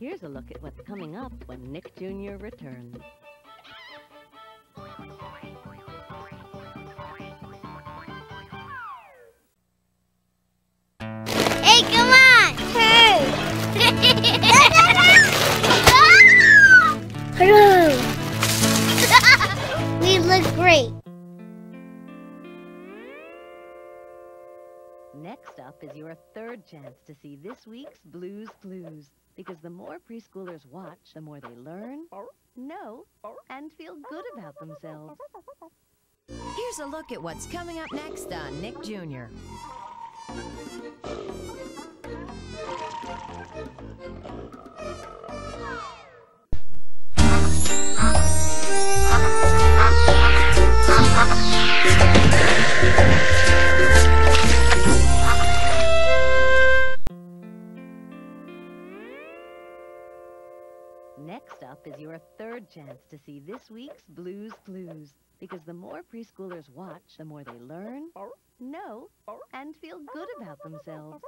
Here's a look at what's coming up when Nick Jr. returns. Hey, come on! Hey! Hello! we look great. Next up is your third chance to see this week's Blue's Clues. Because the more preschoolers watch, the more they learn, know, and feel good about themselves. Here's a look at what's coming up next on Nick Jr. Next up is your third chance to see this week's Blue's Clues. Because the more preschoolers watch, the more they learn, know, and feel good about themselves.